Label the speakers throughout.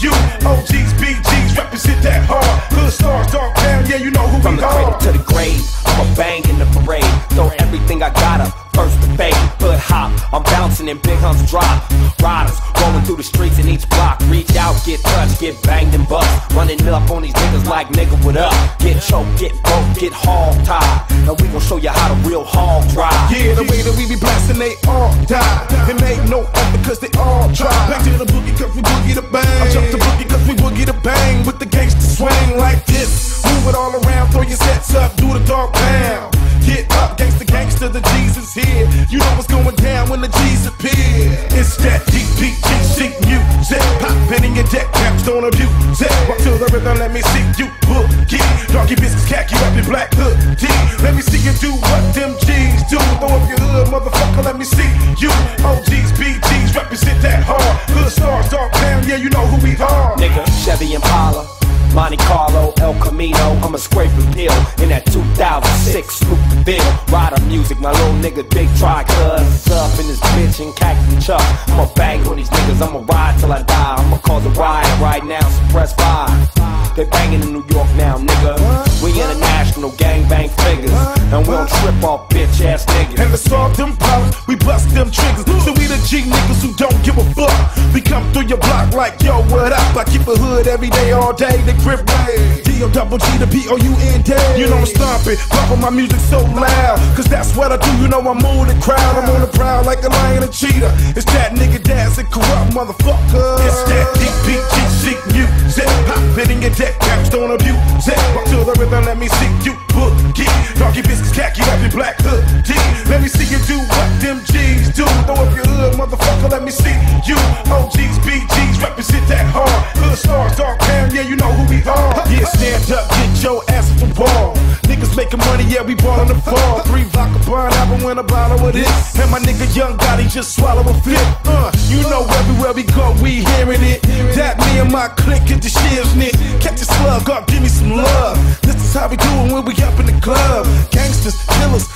Speaker 1: you. OGs, BGs, represent that hard. Hood stars, dark town, yeah, you know who From we the cradle are.
Speaker 2: to the grave, I'm a bang in the parade. Throw everything I got up, first to fade. Hood hop, I'm bouncing in big humps drop. Riders rolling through the streets in each block. Reach out, get touched, get banged and bust. Running up on these niggas like nigga, what up? Get choked, get broke, get hog tied. Now we gon' show you how to real hog drive.
Speaker 1: Yeah, With the gangster swing like this. Move it all around, throw your sets up, do the Dogg Pound. Get up, gangster, gangster, the Jesus here. You know what's going down when the G's appear. It's that DPGC music. Pop in your deck, caps don't abuse it. Walk to the rhythm, let me see you boogie. Doggy biscuits, khaki up in black hoodie. Let me see you do what them G's do. Throw up your hood, motherfucker, let me see you. OGs, BGs, represent that hard. Nigga,
Speaker 2: Chevy Impala, Monte Carlo, El Camino. I'm a scraping deal in that 2006 Snoop Bill. Rider music, my little nigga Big Try cuz up in this bitch and khakis and chuck. I'ma bang on these niggas, I'ma ride till I die. I'ma cause a riot right now, suppress fire. They banging in New York now, nigga. We international gangbang figures, and we don't trip off bitch ass niggas.
Speaker 1: And solve them problems, we bust them triggers. So we the G niggas who don't give a fuck. We come through your block like, yo, what up? I keep a hood every day, all day, the grip way. D-O double G, the P-O-U-N-D. You know I'm stomping, bumping my music so loud. Cause that's what I do, you know I'm moving the crowd. I'm on the prowl like a lion and cheetah. It's that nigga dancing corrupt motherfucker. It's that DPGC music. It in your deck, caps don't abuse it. Walk to the rhythm, let me see you boogie. Doggy represent that hard. Hood stars, dark town, yeah, you know who we are. Yeah, stand up, get your ass the wall. Niggas making money, yeah, we ballin' the fall. Three vodka bun, I will win a bottle of this. And my nigga Young Gotti just swallow a fit. Uh, you know everywhere we go, we hearing it. That me and my clique get the shivs knit. Catch a slug up, give me some love. This is how we do it when we up in the club. Gangsters, killers,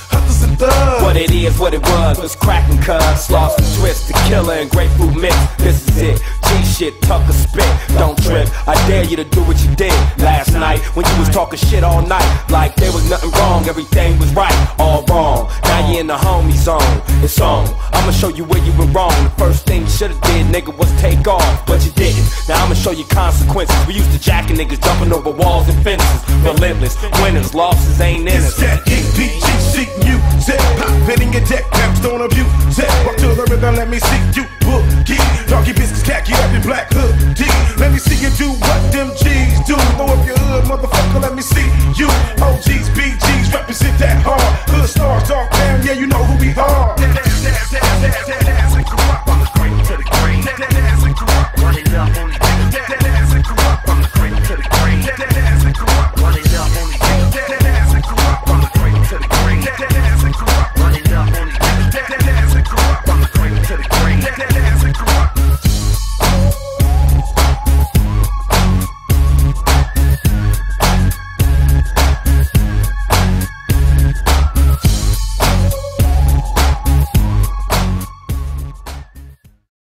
Speaker 2: it is, what it was, was cracking cuz Lost and twist, the killer and grapefruit mix. This is it, G shit, Tucker spit. Don't trip, I dare you to do what you did Last night, when you was talking shit all night. Like there was nothing wrong, everything was right. All wrong, now you in the homie zone. It's on, I'ma show you where you went wrong. The first thing you should've did, nigga, was take off But you didn't, now I'ma show you consequences. We used to jacking niggas jumping over walls and fences. Relentless, winners, losses ain't in It's that
Speaker 1: in your deck, pounced on a you. Set, walk to the rhythm, let me see you. Boogie, donkey biscuits, khaki up in black hood. D, let me see you do what them G's do. Throw up your hood, motherfucker, let me see you. Oh, OGs, BGs, represent that